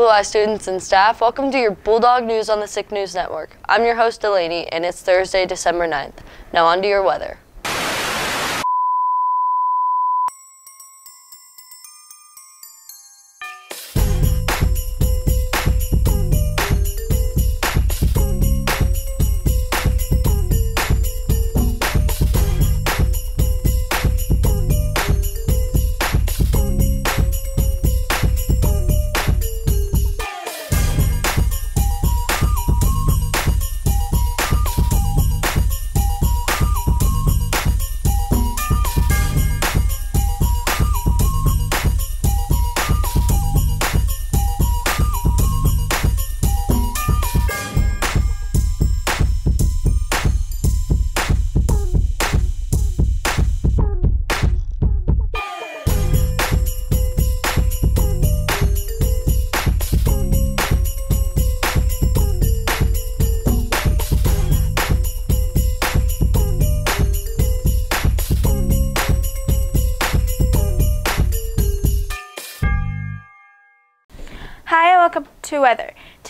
Blue Eye students and staff. Welcome to your Bulldog News on the SICK News Network. I'm your host, Delaney, and it's Thursday, December 9th. Now on to your weather.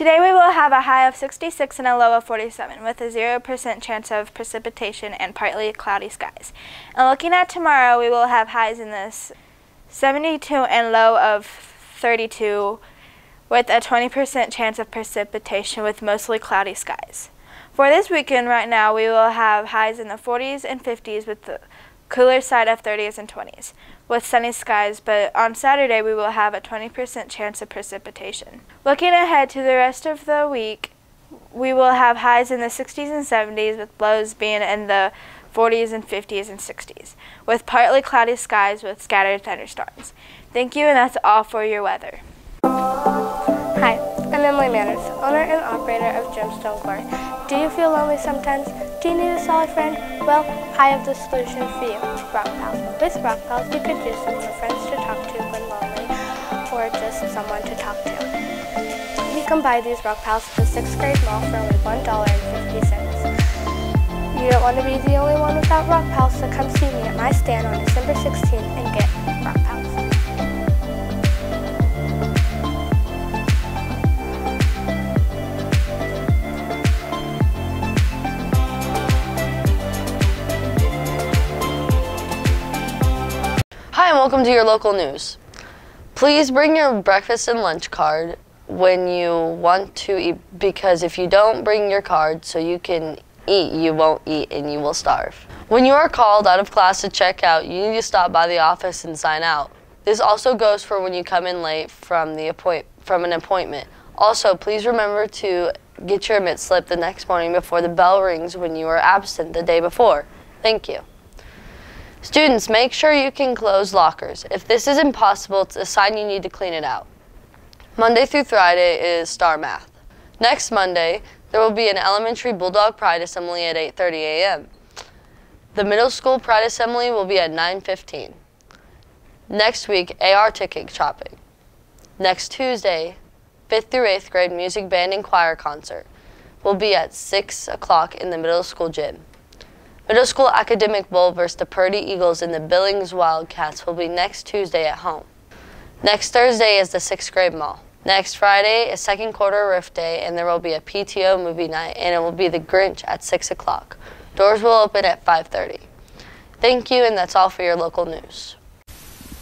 Today we will have a high of 66 and a low of 47 with a 0% chance of precipitation and partly cloudy skies. And looking at tomorrow we will have highs in this 72 and low of 32 with a 20% chance of precipitation with mostly cloudy skies. For this weekend right now we will have highs in the 40s and 50s with the cooler side of 30s and 20s with sunny skies, but on Saturday we will have a 20% chance of precipitation. Looking ahead to the rest of the week, we will have highs in the 60s and 70s with lows being in the 40s and 50s and 60s, with partly cloudy skies with scattered thunderstorms. Thank you, and that's all for your weather. Manners, owner and operator of Gemstone Glory. Do you feel lonely sometimes? Do you need a solid friend? Well, I have the solution for you, Rock Pals. With Rock Pals, you could choose some friends to talk to when lonely, or just someone to talk to. You can buy these Rock Pals at the 6th grade mall for only $1.50. You don't want to be the only one without Rock Pals, so come see me at my stand on December 16th and get Rock Pals. Welcome to your local news. Please bring your breakfast and lunch card when you want to eat because if you don't bring your card so you can eat, you won't eat and you will starve. When you are called out of class to check out, you need to stop by the office and sign out. This also goes for when you come in late from the appoint from an appointment. Also, please remember to get your admit slip the next morning before the bell rings when you are absent the day before. Thank you. Students, make sure you can close lockers. If this is impossible, it's a sign you need to clean it out. Monday through Friday is STAR Math. Next Monday, there will be an elementary Bulldog Pride Assembly at 8.30 a.m. The middle school Pride Assembly will be at 9.15. Next week, AR ticket shopping. Next Tuesday, 5th through 8th grade music band and choir concert will be at 6 o'clock in the middle school gym. Middle School Academic Bowl versus the Purdy Eagles and the Billings Wildcats will be next Tuesday at home. Next Thursday is the 6th grade mall. Next Friday is second quarter Rift Day and there will be a PTO movie night and it will be The Grinch at 6 o'clock. Doors will open at 5.30. Thank you and that's all for your local news.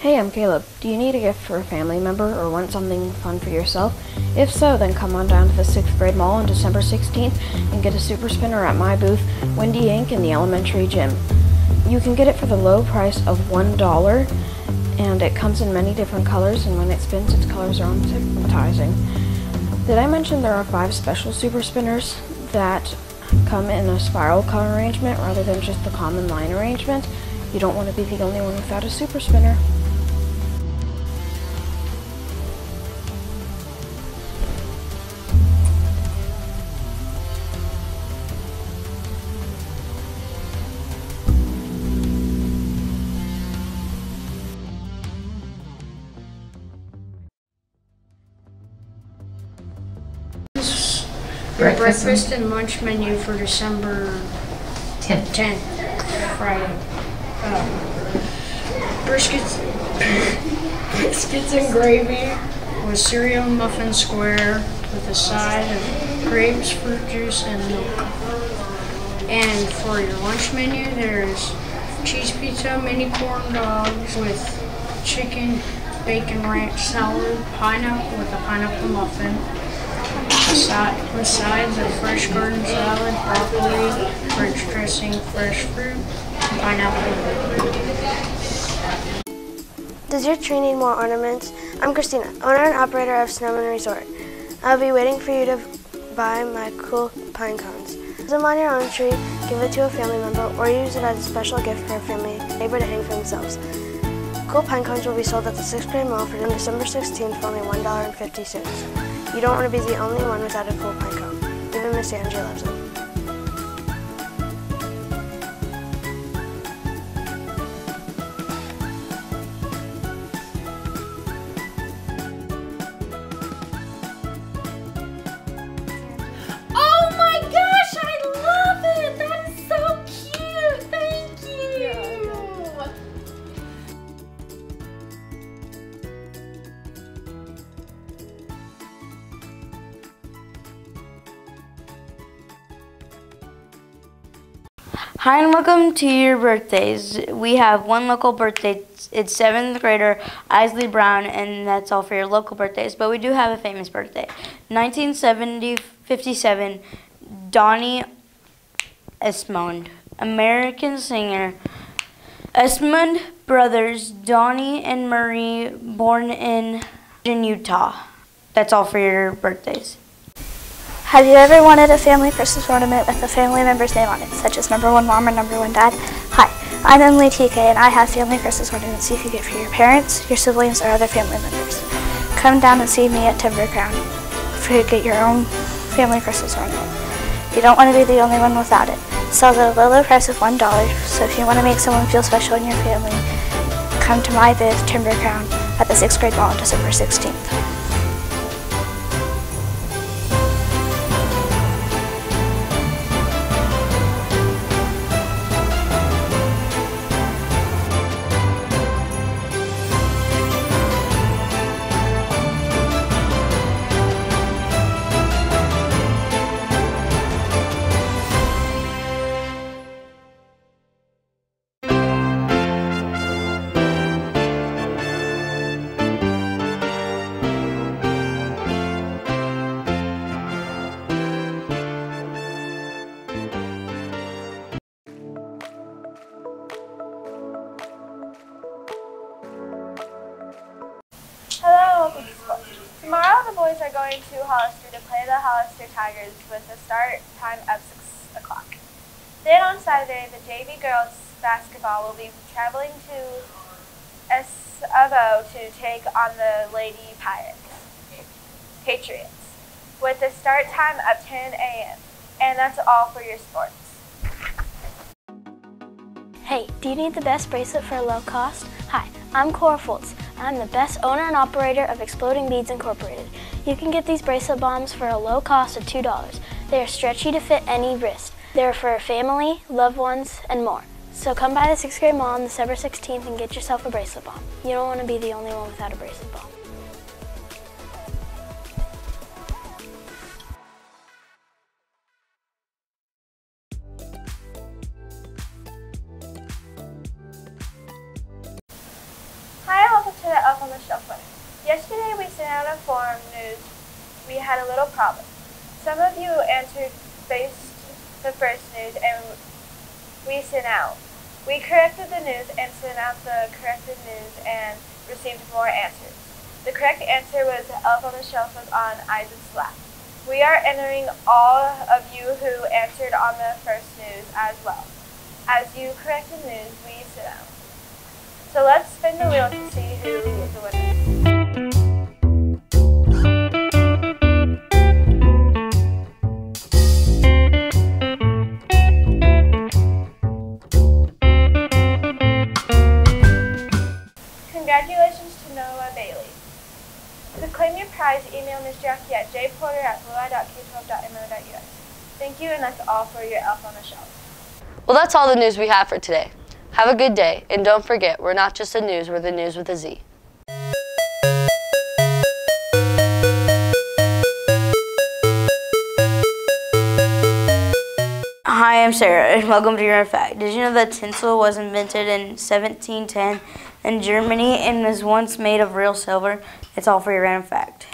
Hey, I'm Caleb. Do you need a gift for a family member or want something fun for yourself? If so, then come on down to the 6th grade mall on December 16th and get a super spinner at my booth, Windy Inc. in the elementary gym. You can get it for the low price of $1 and it comes in many different colors and when it spins its colors are hypnotizing. Did I mention there are five special super spinners that come in a spiral color arrangement rather than just the common line arrangement? You don't want to be the only one without a super spinner. Breakfast. breakfast and lunch menu for December 10. 10th, Friday. Um, briskets, briskets and gravy with cereal muffin square with a side of grapes, fruit juice, and milk. And for your lunch menu, there's cheese pizza, mini corn dogs with chicken, bacon ranch salad, pineapple with a pineapple muffin, side, with sides of fresh garden salad, broccoli, French dressing, fresh fruit, pineapple. Does your tree need more ornaments? I'm Christina, owner and operator of Snowman Resort. I'll be waiting for you to buy my cool pine cones. Use them on your own tree, give it to a family member, or use it as a special gift for a family neighbor to hang for themselves. Cool pine cones will be sold at the 6th grade mall for December 16th for only $1.50. You don't want to be the only one without a cool pine cone. Even Miss Angie loves them. Hi and welcome to your birthdays. We have one local birthday. It's seventh grader Isley Brown, and that's all for your local birthdays. But we do have a famous birthday. 1970 57, Donny Osmond, American singer. Osmond brothers Donnie and Marie, born in Utah. That's all for your birthdays. Have you ever wanted a family Christmas ornament with a family member's name on it, such as number one mom or number one dad? Hi, I'm Emily TK and I have family Christmas ornaments you can get for your parents, your siblings, or other family members. Come down and see me at Timber Crown to get your own family Christmas ornament. You don't want to be the only one without it. Sells at a low, low price of $1, so if you want to make someone feel special in your family, come to my booth, Timber Crown, at the 6th grade ball on December 16th. Hollister to play the Hollister Tigers with a start time of 6 o'clock. Then on Saturday, the JV girls basketball will be traveling to Esavo to take on the Lady Pirates, Patriots, with a start time of 10 a.m. And that's all for your sports. Hey, do you need the best bracelet for a low cost? Hi, I'm Cora Foltz. I'm the best owner and operator of Exploding Beads Incorporated. You can get these bracelet bombs for a low cost of $2. They are stretchy to fit any wrist. They're for family, loved ones, and more. So come by the 6th grade mall on December 16th and get yourself a bracelet bomb. You don't want to be the only one without a bracelet bomb. To the Elf on the Shelf winner. Yesterday we sent out a form news. We had a little problem. Some of you answered based the first news and we sent out. We corrected the news and sent out the corrected news and received more answers. The correct answer was Elf on the Shelf was on Isaac's lap. We are entering all of you who answered on the first news as well. As you corrected news, we sent out. So let's spin the wheel to see who is the winner. Congratulations to Noah Bailey. To claim your prize, email Ms. Jackie at jporter at blueye.k12.mo.us. Thank you, and that's all for your Elf on the Shelf. Well, that's all the news we have for today. Have a good day, and don't forget, we're not just the news, we're the news with a Z. Hi, I'm Sarah, and welcome to your fact. Did you know that tinsel was invented in 1710 in Germany and was once made of real silver? It's all for your random fact.